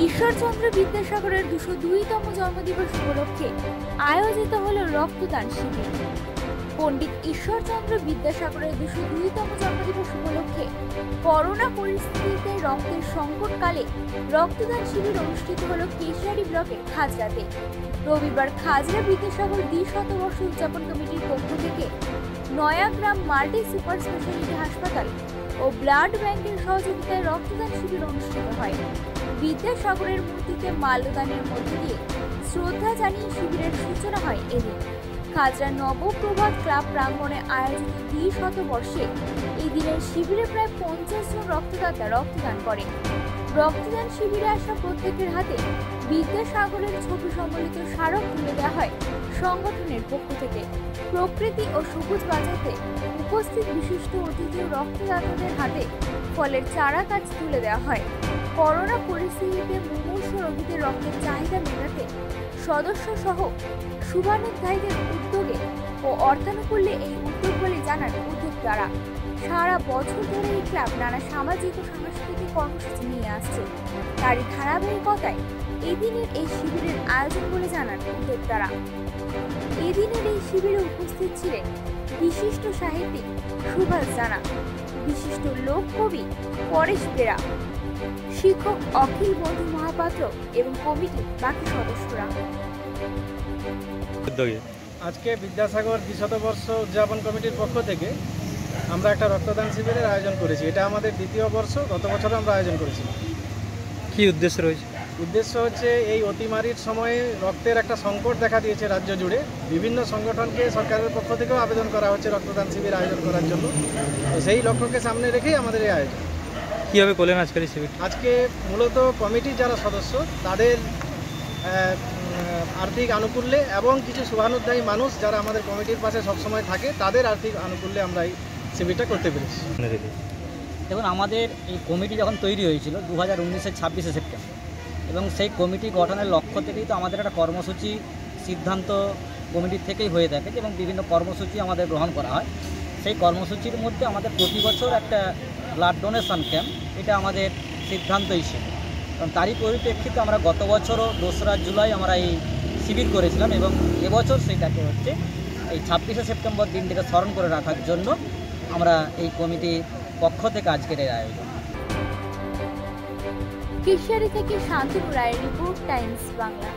ঈশ্বরচন্দ্র বিদ্যাসাগরের দুশো দুইতম জন্মদিবস উপলক্ষে আয়োজিত হল রক্তদান শিবির। পণ্ডিত ঈশ্বরচন্দ্র বিদ্যাসাগরের দুশো দুইতম জন্মদিবস উপলক্ষে করোনা পরিস্থিতিতে রক্তের সংকটকালে রক্তদান শিবির অনুষ্ঠিত হল কেশিয়ারি ব্লকের খাজরাতে। রবিবার খাজরা বিদ্যাসাগর দ্বিশতবর্ষ উদযাপন কমিটির পক্ষ থেকে নয়াগ্রাম মাল্টি সুপার স্পেশালিটি হাসপাতাল ও ব্লাড ব্যাংকের সহযোগিতায় রক্তদান শিবির অনুষ্ঠিত হয়। বিদ্যাসাগরের মূর্তিতে মাল্যদানের মধ্যে দিয়ে শ্রদ্ধা জানিয়ে শিবিরের সূচনা হয় এদিন। খাজরা নবপ্রভাত ক্লাব প্রাঙ্গণে আয়োজিত দ্বিশত বর্ষে এই দিনের শিবিরে প্রায় পঞ্চাশ জন রক্তদাতা রক্তদান করে। রক্তদান শিবিরে আসা প্রত্যেকের হাতে বিদ্যাসাগরের ছবি সম্বলিত স্মারক তুলে দেওয়া হয়। সংগঠনের পক্ষ থেকে প্রকৃতি ও সবুজ বাঁচাতে উপস্থিত বিশিষ্ট অতিথি রক্তদাতাদের হাতে ফলের চারা গাছ তুলে দেওয়া হয়। করোনা পরিস্থিতিতে মুমূর্ষ রোগীদের রক্তের চাহিদা মেটাতে সদস্য সহ শুভানুধ্যায়ীদের উদ্যোগে ও অর্থানুকূল্যে এই উদ্যোগ বলে জানান উদ্যোক্তারা। সারা বছর ধরে এই ক্লাব নানা সামাজিক ও সাংস্কৃতিক কর্মসূচি নিয়ে আসছে। তারই ধারাবাহিকতায় এদিনের এই শিবিরের আয়োজন বলে জানান উদ্যোক্তারা। এদিনের এই শিবিরে উপস্থিত ছিলেন বিশিষ্ট সাহিত্যিক সুভাষ জানা, বিশিষ্ট লোক কবি পরেশ বেরা, শিক্ষক অখিল বন্ধু মহাপাত্র এবং কমিটির বাকি সদস্যরা। আজকে বিদ্যাসাগর দ্বিশতবর্ষ উদযাপন কমিটির পক্ষ থেকে আমরা একটা রক্তদান শিবিরের আয়োজন করেছি। এটা আমাদের দ্বিতীয় বর্ষ গত বছর আমরা আয়োজন করেছি। কি উদ্দেশ্য রয়েছে? উদ্দেশ্য হচ্ছে এই অতিমারির সময়ে রক্তের একটা সংকট দেখা দিয়েছে রাজ্য জুড়ে। বিভিন্ন সংগঠনকে সরকারের পক্ষ থেকেও আবেদন করা হচ্ছে রক্তদান শিবির আয়োজন করার জন্য। তো সেই লক্ষ্যকে সামনে রেখেই আমাদের এই আয়োজন। কীভাবে করলেন আজকের এই শিবির আজকে মূলত কমিটির যারা সদস্য তাদের আর্থিক আনুকূল্যে এবং কিছু শুভানুধ্যায়ী মানুষ যারা আমাদের কমিটির পাশে সবসময় থাকে, তাদের আর্থিক আনুকূল্যে আমরা এই শিবিরটা করতে পেরেছি। দেখুন, আমাদের এই কমিটি যখন তৈরি হয়েছিল দু হাজার উনিশের ছাব্বিশে সেপ্টেম্বর, এবং সেই কমিটি গঠনের লক্ষ্য থেকেই তো আমাদের একটা কর্মসূচি সিদ্ধান্ত কমিটির থেকেই হয়ে থাকে এবং বিভিন্ন কর্মসূচি আমাদের গ্রহণ করা হয়। সেই কর্মসূচির মধ্যে আমাদের প্রতি বছর একটা ব্লাড ডোনেশন ক্যাম্প, এটা আমাদের সিদ্ধান্তই ছিল। কারণ তারই পরিপ্রেক্ষিতে আমরা গত বছরও দোসরা জুলাই আমরা এই শিবির করেছিলাম এবং এবছর সেটাকে হচ্ছে এই ছাব্বিশে সেপ্টেম্বর দিনটিকে স্মরণ করে রাখার জন্য আমরা এই কমিটির পক্ষ থেকে আজকের এই আয়োজন। কিশারি থেকে শান্তিপুর রায়ের রিপোর্ট, টাইমস বাংলা।